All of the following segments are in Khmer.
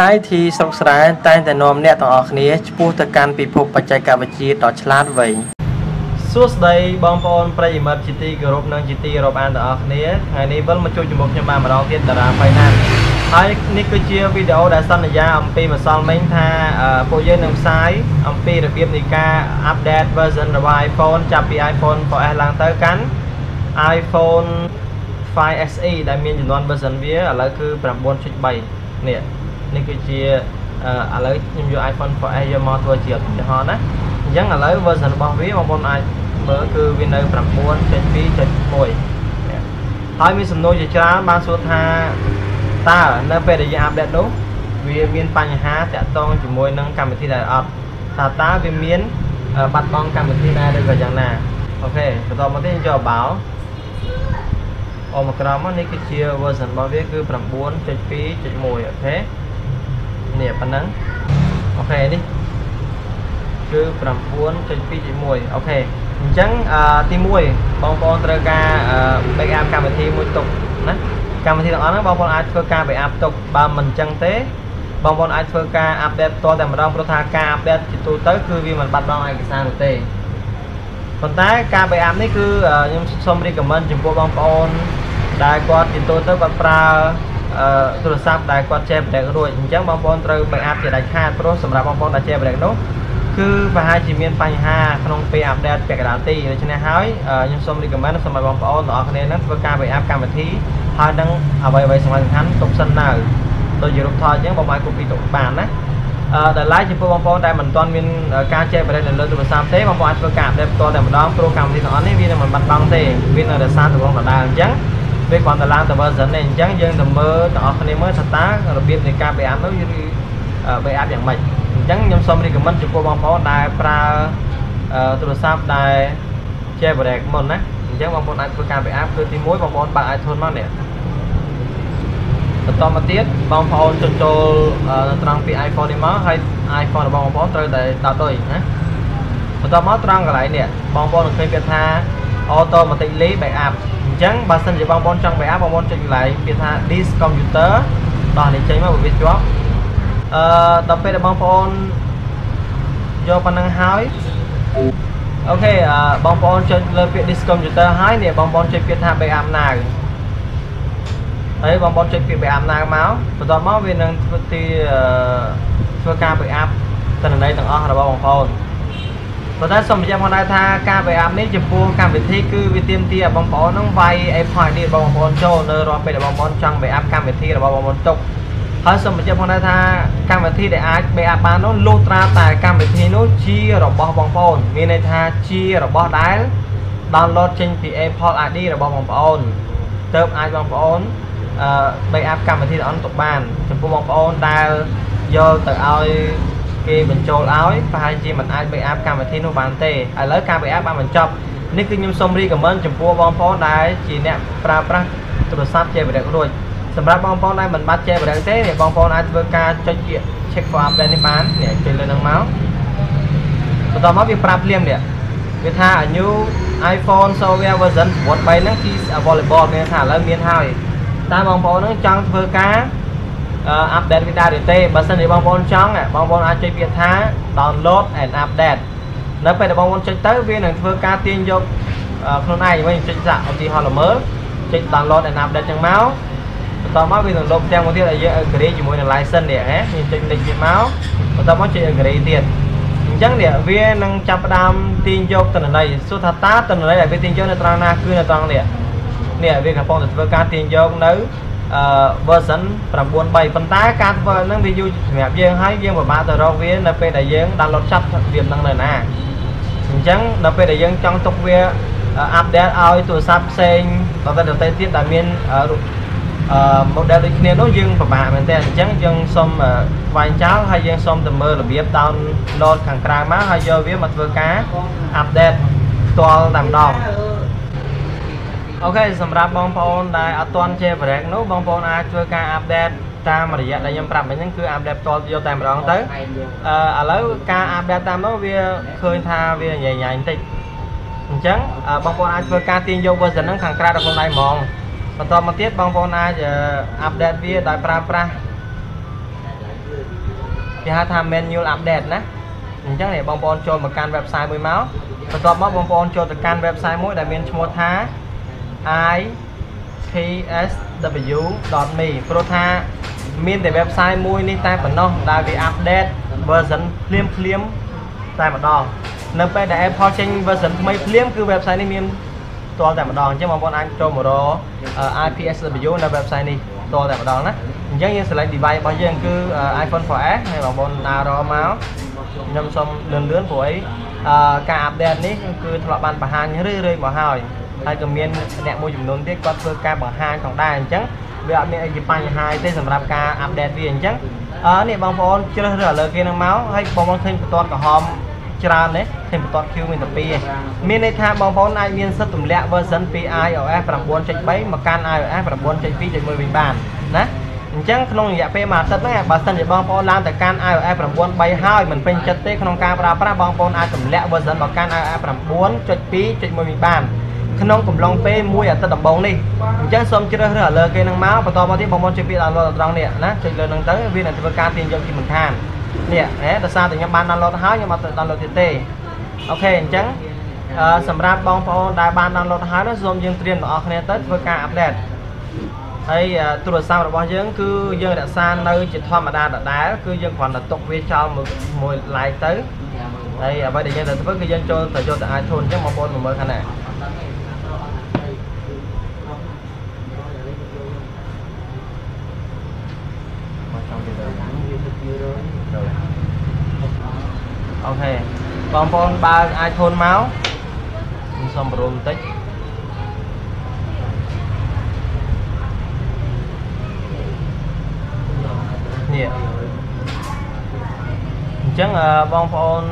IT ស្រុកស្រែតែងតែនាំអ្នកទាំងអស់គ្នាឆ្ពោះទៅកាន់ពិភពបច្ចេកវិទ្យាដ៏ឆ្លាតវៃសួស្តីបងប្អូនប្រិយមិត្តជាទីគោរពនិងជាទីរាប់អានទាំងអស់គ្នាថ្ងៃនេះវិលមកជួបជាមួយខ្ញុំបានម្ដងទៀតតារា Finance ហើយនេះគឺជាវីដេអូដែលសន្យាអំពីម្សិលមិញថាពួកយើងនឹងផ្សាយអំពីរបៀបនៃការ update version របស់ iPhone ចាប់ពី iPhone 4S ឡើងទៅកាន់ iPhone 5 SE ដែលមានចំនួន version វាឥឡូវគឺ9.3នេះ នេះគឺជាឥឡូវខ្ញុំយក iPhone 4S យកមកធ្វើជាឧទាហរណ៍ណាអញ្ចឹងឥឡូវ version របស់វាបងប្អូនអាចមើលគឺវានៅ9.2.1ហើយមានសំណួរជាច្រើនបានសួរថាតើនៅពេលដែលយើងអាប់ដេតនោះវាមានបញ្ហាតាក់ទងជាមួយនឹងកម្មវិធីដែលអត់ថាតើវាមានបាត់បង់កម្មវិធីដែរឬក៏យ៉ាងណាOK បន្តមកទៀតយើងយក about អមក្រមនេះគឺជា version របស់វាគឺ9.2.1 OK នេះប៉ុណ្ណឹង OK នេះគឺ9.2.1អូខេអញ្ចឹងទី1បងប្អូនត្រូវការ backup កម្មវិធីមួយទុកណាកម្មវិធីទាំងអស់ហ្នឹងបងប្អូនអាចធ្វើការ backup ទុកបើមិនអញ្ចឹងទេបងប្អូនអាចធ្វើការ update តតែម្ដងព្រោះថាការ update ជាទូទៅគឺវាមិនបាត់បង់ឯកសារនោះទេប៉ុន្តែការ backup នេះគឺខ្ញុំសូម recommend ចំពោះបងប្អូនដែលគាត់ជាទូទៅគាត់ប្រើ ទូរស័ព្ទដែលគាត់ចេះ break រួចអញ្ចឹងបងប្អូនត្រូវ backup ជាដាច់ខាតព្រោះសម្រាប់បងប្អូនដែលចេះ break នោះគឺប្រហែលជាមានបញ្ហាក្នុងពេល update ពាក់កណ្ដាលទីដូច្នេះហើយខ្ញុំសូម recommend សូមឲ្យបងប្អូនទាំងអស់គ្នានឹងធ្វើការ backup កម្មវិធីហើយនឹងអ្វីអ្វីសំខាន់សំខាន់ទុកសិននៅដូចជារូបថតអញ្ចឹងបងអាច copy ទុកបានណាអឺដែល like ចំពោះបងប្អូនដែលមិនទាន់មានការចែករំលែកនៅលើទូរស័ព្ទទេបងប្អូនអាចធ្វើការ update ផ្ទាល់តែម្ដងព្រោះកម្មវិធីទាំងអស់នេះវានឹងមិនបាត់បង់ទេវានៅរក្សាទម្រង់ដដែលអញ្ចឹង ពេលគាត់ទៅឡើងទៅ version នេះអញ្ចឹងយើងទៅមើលទាំងអស់គ្នាមើលថាតើរបៀបនៃការ backup នោះឬ backup យ៉ាងម៉េចអញ្ចឹងខ្ញុំសូម recommend ចំពោះបងប្អូនដែលប្រើទូរស័ព្ទដែល jailbreak មុនណាអញ្ចឹងបងប្អូនអាចធ្វើការ backup គឺទី1បងប្អូនបើក iTunes មកនេះបន្តមកទៀតបងប្អូនចុចចូលត្រង់ពី iPhone នេះមកហើយ iPhone របស់បងប្អូនត្រូវតែដោតទុយណាបន្តមកត្រង់កន្លែងនេះបងប្អូននឹងឃើញពាក្យថា automatically backup អញ្ចឹងបើសិនជាបងប្អូនចង់ backup បងប្អូនចុចកន្លែងពាក្យថា this computer ដោះនេះចេញមកវាជាប់អឺដល់ពេលដែលបងប្អូនយកប៉ុណ្ណឹងហើយអូខេបងប្អូនចុចលើពាក្យ this computer ហើយនេះបងប្អូនចុចពាក្យថា backup now ហើយបងប្អូនចុចពាក្យ backup now មកបន្ទាប់មកវានឹងធ្វើទីធ្វើការ backup ទិន្នន័យទាំងអស់របស់បងប្អូន ប៉ុន្តែសូមបញ្ជាក់ផងដែរថាការ backup នេះចំពោះកម្មវិធីគឺវាទាមទារឲ្យបងប្អូននឹងវាយ Apple ID របស់បងប្អូនចូលនៅរាល់ពេលដែលបងប្អូនចង់ backup កម្មវិធីរបស់បងប្អូនទុកហើយសូមបញ្ជាក់ផងដែរថាកម្មវិធីដែលអាច backup បាននោះលុះត្រាតែកម្មវិធីនោះជារបស់បងប្អូនមានន័យថាជារបស់ដែល download ចេញពី Apple ID របស់បងប្អូនទើបអាចបងប្អូនអឺ backup កម្មវិធីទាំងអស់ទុកបានចំពោះបងប្អូនដែលយកទៅឲ្យ គេបញ្ចូលឲ្យប្រហែលជាមិនអាច backup កម្មវិធីនោះបានទេឥឡូវការ backup បានបញ្ចប់នេះគឺខ្ញុំសូម recommend ចំពោះបងប្អូនដែលជាអ្នកប្រើប្រាស់ទូរស័ព្ទជាបរិយារួចសម្រាប់បងប្អូនដែលមិនបាត់ចេះបរិយាទេបងប្អូនអាចធ្វើការចុចពាក្យ check for update នេះបាននេះចុចលើនឹងមកបន្តមកវាប្រាប់ភ្លាមនេះវាថា new iPhone software version 9.3ហ្នឹងគឺ available មានថាឥឡូវមានហើយតែបងប្អូនហ្នឹងចង់ធ្វើការ អាប់ដេតវាដែរឬទេបើសិនជាបងប្អូនចង់បងប្អូនអាចចុចពាក្យថា download and update នៅពេលដែលបងប្អូនចុចទៅវានឹងធ្វើការទាញយកខ្លួនឯងវិញចុចសាក់ឧទាហរណ៍ល្មើចុច download and update ចឹងមកបន្តមកវានឹងលុបទាំងមួយទៀតឲ្យយើង agree ជាមួយនឹង license នេះហ៎ខ្ញុំចុចលេខវាមកបន្តមកចុច agree ទៀតអញ្ចឹងនេះវានឹងចាប់ផ្ដើមទាញយកតនន័យសួរថាតើតនន័យដែលវាទាញយកនៅត្រង់ណាគឺនៅត្រង់នេះនេះវាកំពុងតែធ្វើការទាញយកនៅ version 9.3ប៉ុន្តែការធ្វើហ្នឹងវាយូរសម្រាប់យើងហើយយើងពិបាកទៅរកវានៅពេលដែលយើង download ចាប់វាមិនដឹងនៅណាអញ្ចឹងដល់ពេលដែលយើងចង់ទុកវា update ឲ្យទូរស័ព្ទផ្សេងបន្តទៅទៀតដែលមានអឺ model ដូចគ្នានោះយើងពិបាកមែនតើអញ្ចឹងយើងសុំស្វែងចោលហើយយើងសុំទៅមើលរបៀប download ខាងក្រៅមកហើយយកវាមកធ្វើការ update ផ្ទាល់តែម្ដង អូខេសម្រាប់បងប្អូនដែលអត់ទាន់ចេះ break នោះបងប្អូនអាចធ្វើការ update តាមរយៈដែលខ្ញុំប្រាប់មិញហ្នឹងគឺ update ផ្ទាល់យកតែម្ដងទៅអឺឥឡូវការ update តាមនោះវាឃើញថាវាញ៉ៃញ៉ៃបន្តិចអញ្ចឹងបងប្អូនអាចធ្វើការទាញយក version ហ្នឹងខាងក្រៅដល់ខ្លួនឯងហ្មងបន្តមកទៀតបងប្អូនអាច update វាដោយប្រើប្រាស់គេហៅថា manual update ណាអញ្ចឹងនេះបងប្អូនចូលមកកាន់ website មួយមកបន្ទាប់មកបងប្អូនចូលទៅកាន់ website មួយដែលមានឈ្មោះថា ipsw.me ព្រោះថាមានតែ website មួយនេះតែប៉ុណ្ណោះដែលវា update version ភ្លាមភ្លាមតែម្ដងនៅពេលដែល Apple ចេញ version ថ្មីភ្លាមគឺ website នេះមានតតែម្ដងអញ្ចឹងបងប្អូនអាចចូលមករក IPSW នៅ website នេះតតែម្ដងណាអញ្ចឹងយើង select device របស់យើងគឺ iPhone 4S ហើយបងប្អូនដើររកមកខ្ញុំសូមលឿនលឿនព្រោះអីការអាប់ដេតនេះគឺធ្លាប់បានបង្ហាញរឿយៗមកហើយ ហើយក៏មានអ្នកមួយចំនួនទៀតគាត់ធ្វើការបង្ហាញផងដែរអញ្ចឹងវាអត់មានអីជាបញ្ហាទេសម្រាប់ការអាប់ដេតវាអញ្ចឹងអឺនេះបងប្អូនជ្រើសរើសលើគេនឹងមកហើយបងប្អូនឃើញបន្ទាត់ក្រហមច្រើនទេឃើញបន្ទាត់ Q មានតែ2ឯងមានន័យថាបងប្អូនអាចមានសិទ្ធិទម្លាក់ version ពី iOS 9.3មកកាន់ iOS 9.2.1វិញបានណាអញ្ចឹងក្នុងរយៈពេលមួយអាទិត្យហ្នឹងបើសិនជាបងប្អូនឡើងទៅកាន់ iOS 9.3ហើយមិនពេញចិត្តទេក្នុងការប្រើប្រាស់បងប្អូនអាចទម្លាក់ version មកកាន់ iOS 9.2.1វិញបាន ក្នុងកំឡុងពេលមួយអាទិត្យដំបូងនេះអញ្ចឹងសូមជ្រើសរើសលើគេនឹងមកបន្តមកទៀតបងប្អូនជួយពី download ត្រង់នេះណាចុចលើនឹងទៅវានឹងធ្វើការទាញយកជាមិនខាននេះហ៎ដោយសារតែខ្ញុំបាន download ហើយខ្ញុំអត់ download ទៀតទេអូខេអញ្ចឹងសម្រាប់បងប្អូនដែលបាន download ហើយនោះសូមយើងត្រៀមទាំងអស់គ្នាទៅធ្វើការ update ហើយទូរស័ព្ទរបស់យើងគឺយើងរក្សានៅជាធម្មតាដដែលគឺយើងគ្រាន់តែទុកវាចោលមួយមួយ like ទៅហើយអ្វីដែលយើងត្រូវធ្វើគឺយើងចូលទៅយកទៅ iTunes អញ្ចឹងបងប្អូនមើលខាងណាអូខេ បងប្អូនបើក iPhone មកខ្ញុំសុំបរុំបន្តិចនេះអញ្ចឹងបងប្អូន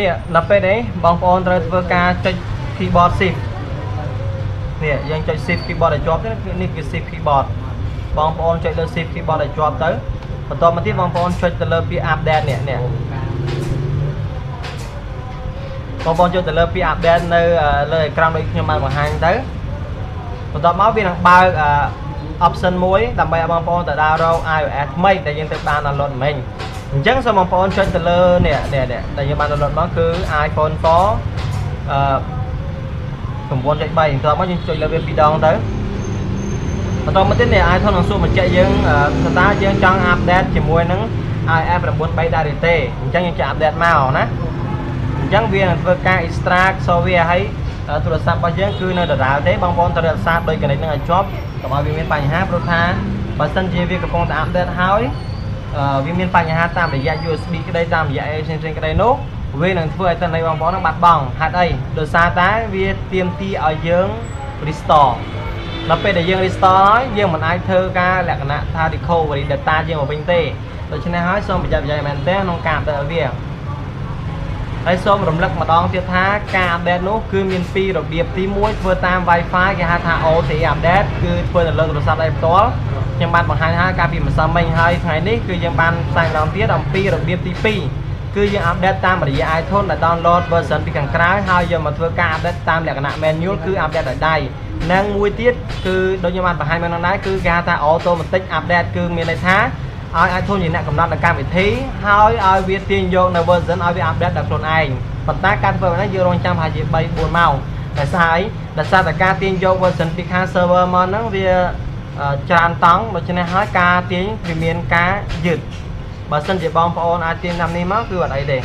នេះដល់ពេលនេះបងប្អូនត្រូវធ្វើការចុច keyboard shift នេះយើងចុច shift keyboard ឲ្យជាប់ទៅនេះគឺ shift keyboard បងប្អូនចុចលើ shift keyboard ឲ្យជាប់ទៅបន្តមកទៀតបងប្អូនចុចទៅលើពាក្យ update នេះនេះបងប្អូនចុចទៅលើពាក្យ update នៅលើអេក្រង់ដូចខ្ញុំបានបង្ហាញទៅបន្ទាប់មកវានឹងបើក option មួយដើម្បីឲ្យបងប្អូនទៅដើររក iOS ថ្មីដែលយើងទៅបាន download មិញ អញ្ចឹងសូមបងប្អូនចុចទៅលើនេះនេះនេះដែលយើងបាន download មកគឺ iPhone 4អឺ9.3បន្ទាប់មកយើងចុចលើវាពីរដងទៅបន្តមកទៀតនេះ iPhone នឹងសួរបញ្ជាក់យើងថាតើយើងចង់ update ជាមួយនឹង iOS 9.3ដែរឬទេអញ្ចឹងយើងចាក់ update មកណាអញ្ចឹងវានឹងធ្វើការ extract software ហើយទូរស័ព្ទរបស់យើងគឺនៅដដែលទេបងប្អូនត្រូវរក្សាដោយកណិតនឹងឲ្យជាប់កុំឲ្យវាមានបញ្ហាព្រោះថាបើសិនជាវាកំពុងតែ update ហើយ វាមានបញ្ហាតាមរយៈ USB ក្តីតាមរយៈ AC ផ្សេងក្តីនោះវានឹងធ្វើឲ្យតន័យបងប្អូននឹងបាត់បង់ហេតុអីដោយសារតែវាទៀមទីឲ្យយើង restore ដល់ពេលដែលយើង restore ហើយយើងមិនអាចធ្វើការលក្ខណៈថា recovery data យើងមកវិញទេដូច្នេះហើយសូមប្រយ័ត្នប្រយែងមែនទែនក្នុងការ update វាហើយសូមរំលឹកម្ដងទៀតថាការ update នោះគឺមានពីររបៀបទី1ធ្វើតាម Wi-Fi គេហៅថា OTA update គឺធ្វើនៅលើទូរស័ព្ទដៃផ្ទាល់ ខ្ញុំបានបង្ហាញហើយកាលពីម្សិលមិញហើយថ្ងៃនេះគឺយើងបានផ្សាយម្ដងទៀតអំពីរបៀបទី2គឺយើង update តាមរយៈ iTunes ដែល download version ពីខាងក្រៅហើយយើងមកធ្វើការ update តាមលក្ខណៈ manual គឺ update ដោយដៃនិងមួយទៀតគឺដូចខ្ញុំបានបង្ហាញមកនោះដែរគឺគេហៅថា automatic update គឺមានន័យថាឲ្យ iTunes ជាអ្នកកំណត់នៅកម្មវិធីហើយឲ្យវាទាញយកនៅ version ឲ្យវា update ដោយខ្លួនឯងប៉ុន្តែការធ្វើបែបនេះយើងរងចាំប្រហែលជា3 4ម៉ោងតែស្អីដោយសារតែការទាញយក version ពីខាង server មកហ្នឹងវា ច្រើនតង់ដូច្នេះហើយការទាញវាមានការយឺតបើសិនជាបងប្អូនអាចទាញតាមនេះមកគឺអត់អីទេ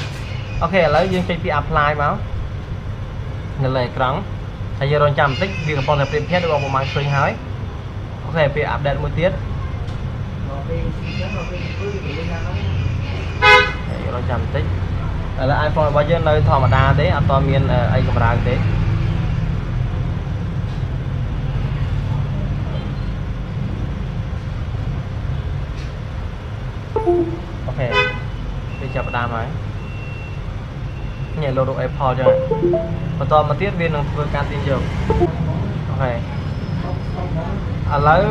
អូខេឥឡូវយើងចុចពី apply មកនៅលើអេក្រង់ហើយយើងរងចាំបន្តិចវាកំពុងតែប្រៀបធៀបដូចបងប្អូនបានឃើញហើយអូខេពេល update មួយទៀតរងចាំបន្តិចឥឡូវ iPhone របស់យើងនៅធម្មតាទេអត់តមានអីកម្រើកទេ អូខេវាចាប់ដើមហើយនេះ logo Apple ចឹងបន្តមកទៀតវានឹងធ្វើការទាញយកអូខេឥឡូវ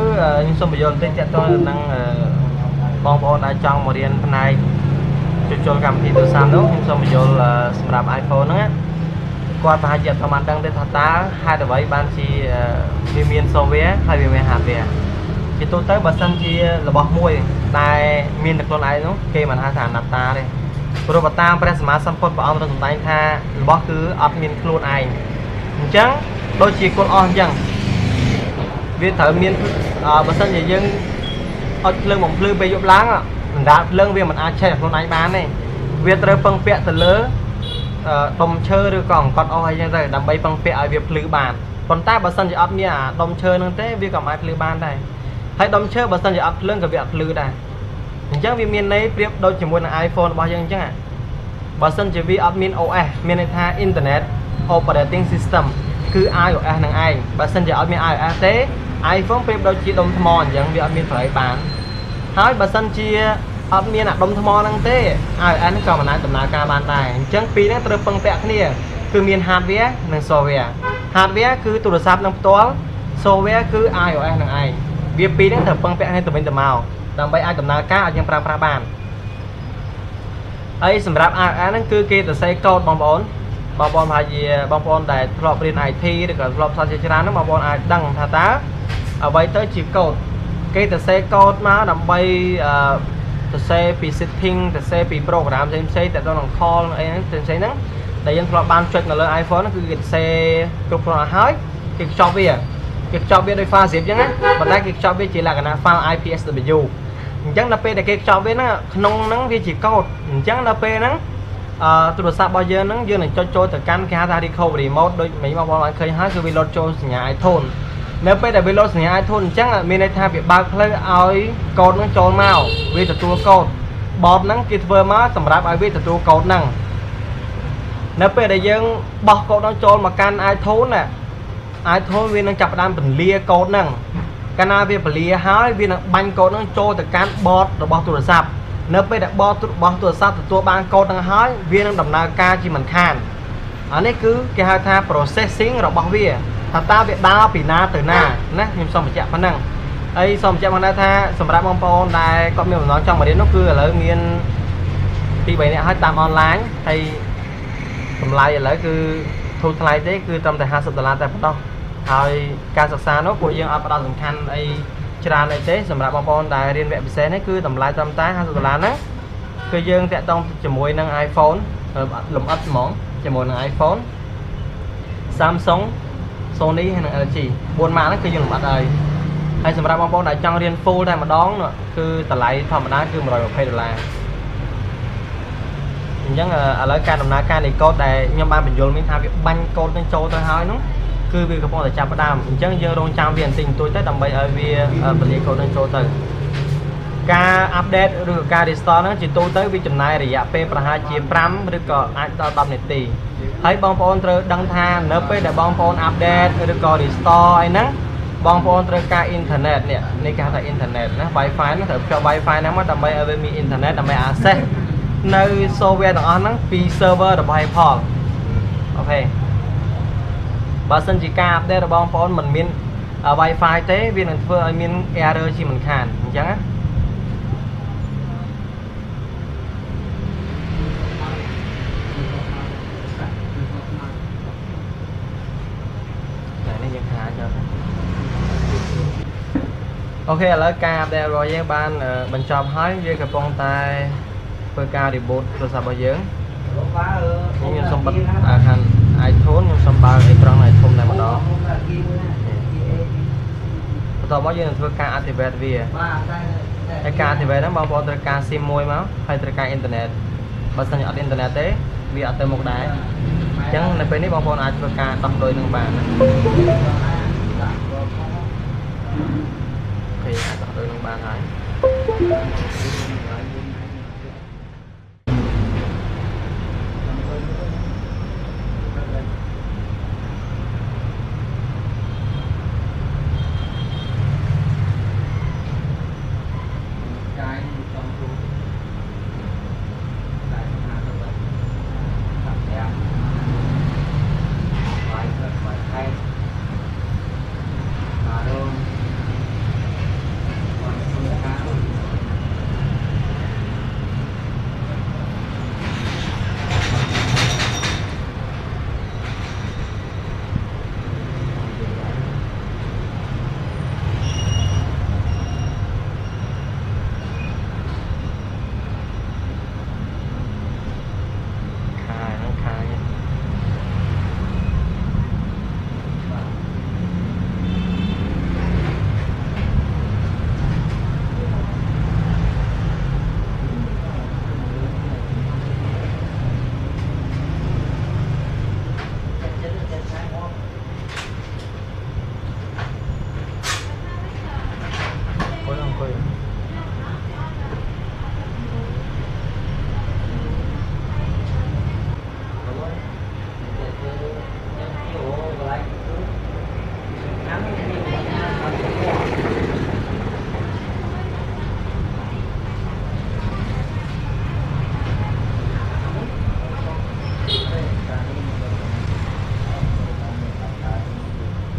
ខ្ញុំសូមបញ្យល់បន្តិចទាក់ទងនឹងបងប្អូនដែលចង់មករៀនផ្នែកជួសជុលកម្មវិធីទូរស័ព្ទនោះខ្ញុំសូមបញ្យល់សម្រាប់ iPhone ហ្នឹងគាត់ប្រហែលជាអត់បានដឹងទេថាតើហេតុអ្វីបានជាវាមាន software ហើយវាមាន hardware ជាទូទៅបើសិនជារបស់មួយ តែមានតែខ្លួនឯងនោះគេមិនហៅថាអនត្តាទេព្រោះបើតាមព្រះសម្មាសម្ពុទ្ធព្រះអង្គទ្រង់សម្ដែងថារបស់គឺអត់មានខ្លួនឯងអញ្ចឹងដូចជាគុណអស់អញ្ចឹងវាត្រូវមានបើសិនជាយើងអត់ភ្លើងបំភ្លឺពេលយប់ឡើងដណ្ដាលភ្លើងវាមិនអាចឆេះខ្លួនឯងបានទេវាត្រូវពឹងពាក់ទៅលើដុំឈើឬក៏អង្កត់អស់អីចឹងទៅដើម្បីពឹងពាក់ឲ្យវាភ្លឺបានប៉ុន្តែបើសិនជាអត់មានអាដុំឈើហ្នឹងទេវាក៏មិនអាចភ្លឺបានដែរ ហើយដុំឈើបើសិនជាអត់ភ្លើងក៏វាអត់ភ្លឺដែរអញ្ចឹងវាមានន័យប្រៀបដូចជាមួយនឹង iPhone របស់យើងអញ្ចឹងបើសិនជាវាអត់មាន OS មានន័យថា Internet Operating System គឺ iOS នឹងឯងបើសិនជាអត់មាន iOS ទេ iPhone ប្រៀបដូចជាដុំថ្មអញ្ចឹងវាអត់មានប្រយោជន៍បានហើយបើសិនជាអត់មានអាដុំថ្មហ្នឹងទេ iOS ហ្នឹងក៏មិនអាចដំណើរការបានដែរអញ្ចឹងពីរហ្នឹងត្រូវពឹងពាក់គ្នាគឺមាន hardware និង software hardware គឺទូរស័ព្ទនឹងផ្ទាល់ software គឺ iOS នឹងឯង វាពីរហ្នឹងត្រូវពឹងពាក់គ្នាទៅវិញទៅមកដើម្បីអាចដំណើរការឲ្យយើងប្រើប្រាស់បានហើយសម្រាប់ iOS ហ្នឹងគឺគេទៅសេកូដបងប្អូនបងប្អូនប្រហែលជាបងប្អូនដែលធ្លាប់រៀន IT ឬក៏ធ្លាប់ផ្សព្វជាច្រើនហ្នឹងបងប្អូនអាចដឹងថាតើអ្វីទៅជាកូដគេទៅសេកូដមកដើម្បីអឺទៅសេពី setting ទៅសេពី program ផ្សេងផ្សេងតែដល់នឹង call អីហ្នឹងផ្សេងផ្សេងហ្នឹងដែលយើងធ្លាប់បានចុចនៅលើ iPhone ហ្នឹងគឺគេសេគ្រប់គ្រាន់ឲ្យហើយគេខ្ចប់វា គេខ្ចប់វាដោយ file zip អញ្ចឹងណាប៉ុន្តែគេខ្ចប់វាជាលក្ខណៈ file IPSW អញ្ចឹងដល់ពេលដែលគេខ្ចប់វាហ្នឹងក្នុងហ្នឹងវាជាកូដអញ្ចឹងដល់ពេលហ្នឹងអឺទូរស័ព្ទរបស់យើងហ្នឹងយើងនឹងចុចចូលទៅកាន់គេហៅថា recovery mode ដូចមិញបងប្អូនបានឃើញហើយគឺវា load ចូលសញ្ញា iTunes នៅពេលដែលវា load សញ្ញា iTunes អញ្ចឹងមានន័យថាវាបើកផ្លូវឲ្យកូដហ្នឹងចូលមកវាទទួលកូដបតហ្នឹងគេធ្វើមកសម្រាប់ឲ្យវាទទួលកូដហ្នឹងនៅពេលដែលយើងបោះកូដហ្នឹងចូលមកកាន់ iTunes ណា iTunes វានឹងចាប់ផ្ដើមពលាកូដហ្នឹងកាលណាវាពលាហើយវានឹងបាញ់កូដហ្នឹងចូលទៅកាន់បតរបស់ទូរស័ព្ទនៅពេលដែលបតរបស់ទូរស័ព្ទទទួលបានកូដហ្នឹងហើយវានឹងដំណើរការជាមិនខានអានេះគឺគេហៅថា processing របស់វាថាតើវាដើរពីណាទៅណាណាខ្ញុំសូមបញ្ជាក់ប៉ុណ្ណឹងហើយសូមបញ្ជាក់ផងដែរថាសម្រាប់បងប្អូនដែលគាត់មានបំណងចង់មករៀននោះគឺឥឡូវមានពី3នាក់ហើយតាមអនឡាញហើយតម្លៃឥឡូវគឺធូរថ្លៃទេគឺត្រឹមតែ50ដុល្លារតែប៉ុណ្ណោះ ហើយការសិក្សានោះពួកយើងអត់ផ្ដោតសំខាន់អីច្រើនអីទេសម្រាប់បងប្អូនដែលរៀនវគ្គពិសេសនេះគឺតម្លៃត្រឹមតែ50ដុល្លារហ្នឹងគឺយើងតាក់ទងជាមួយនឹង iPhone លម្អិតហ្មងជាមួយនឹង iPhone Samsung Sony ហើយនិង LG 4ម៉ាកហ្នឹងគឺយើងលំបាត់ហើយហើយសម្រាប់បងប្អូនដែលចង់រៀន full តែម្ដងគឺតម្លៃធម្មតាគឺ120ដុល្លារអញ្ចឹងឥឡូវការដំណើរការនៃកូដដែលខ្ញុំបានបញ្យល់មានថាវាបាញ់កូដនឹងចូលទៅហើយនោះ គឺវាកំពុងតែចាប់ផ្ដើមអញ្ចឹងយើងរងចាំវាបន្តិចបន្តួចទៅដើម្បីឲ្យវាពលាកូដនឹងចូលទៅការអាប់ដេតឬក៏ការ restore ហ្នឹងជាទូទៅវាចំណាយរយៈពេលប្រហែលជា5ឬក៏អាចដល់10នាទីហើយបងប្អូនត្រូវដឹងថានៅពេលដែលបងប្អូនអាប់ដេតឬក៏ restore អីហ្នឹងបងប្អូនត្រូវការអ៊ីនធឺណិតនេះនេះគេហៅថាអ៊ីនធឺណិតណា Wi-Fi ហ្នឹងត្រូវភ្ជាប់ Wi-Fi ហ្នឹងមកដើម្បីឲ្យវាមានអ៊ីនធឺណិតដើម្បី access នៅ software ទាំងអស់ហ្នឹងពី server របស់ Apple អូខេ បើសិនជាការអាប់ដេតរបស់បងប្អូនមិនមាន Wi-Fi ទេវានឹងធ្វើឲ្យមាន error ជាមិនខានអញ្ចឹងណាអូខេឥឡូវការ update របស់យើងបានបញ្ចប់ហើយយើងកំពុងតែធ្វើការ reboot ទូរស័ព្ទរបស់យើងខ្ញុំសូមបិទអាខាង iPhone ខ្ញុំសូមបើកអេក្រង់ iPhone តែម្ដងបន្ទាប់មកយើងនឹងធ្វើការ activate វាហើយការ activate ហ្នឹងបងប្អូនត្រូវការ SIM មួយមកហើយត្រូវការអ៊ីនធឺណិតបើមិនអត់អ៊ីនធឺណិតទេវាអត់ទៅមុខដែរអញ្ចឹងនៅពេលនេះបងប្អូនអាចធ្វើការដោះដូរនឹងបានគេ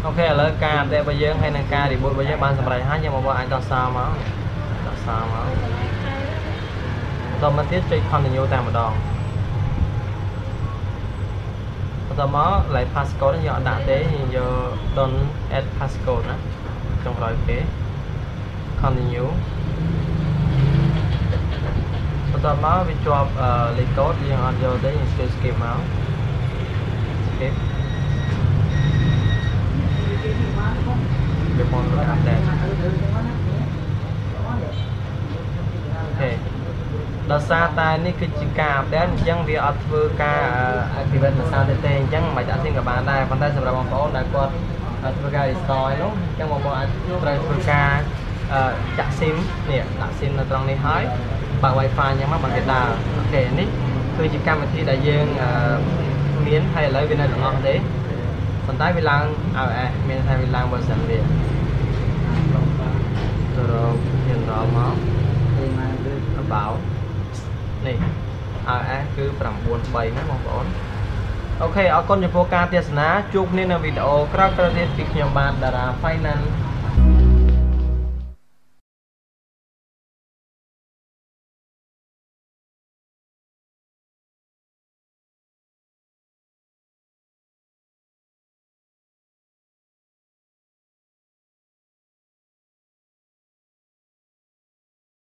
ខេឥឡូវការអាប់ដេតរបស់យើងហើយនឹងការ reboot របស់យើងបានសម្រេចហើយយើងមកបងអាចដោះសារមកដោះសារមកបន្តមកទៀតចុច continue តែម្ដងបន្តមក like passcode យើងអត់ដាក់ទេយើងយក don't add passcode ណាចុងក្រោយគេ continue បន្តមកវាជាប់លេខកូដយើងអត់យកទេយើង skip skip មក skip វាមកអាប់ដេតអូខេ ដោយសារតែនេះគឺជាការអាប់ដេតអញ្ចឹងវាអត់ធ្វើការ activate មួយសារទេទេអញ្ចឹងមិនដាក់ស៊ីមក៏បានដែរប៉ុន្តែសម្រាប់បងប្អូនដែលគាត់ធ្វើការ install ឯនោះអញ្ចឹងបងប្អូនអាចត្រូវធ្វើការចាក់ស៊ីមនេះដាក់ស៊ីមនៅត្រង់នេះហើយបើក Wi-Fi អញ្ចឹងមកបើគេដើរអូខេនេះគឺជាកម្មវិធីដែលយើងមានហើយឥឡូវវានៅទាំងអស់ទេប៉ុន្តែវាឡើង iOS មានថាវាឡើង version វាទៅរក general មក about នេះ iOS គឺ9.3ហ្នឹងបងប្អូនអូខេអរគុណចំពោះការទស្សនាជួបគ្នានៅវីដេអូក្រោយៗទៀតពីខ្ញុំបាទតារា Finance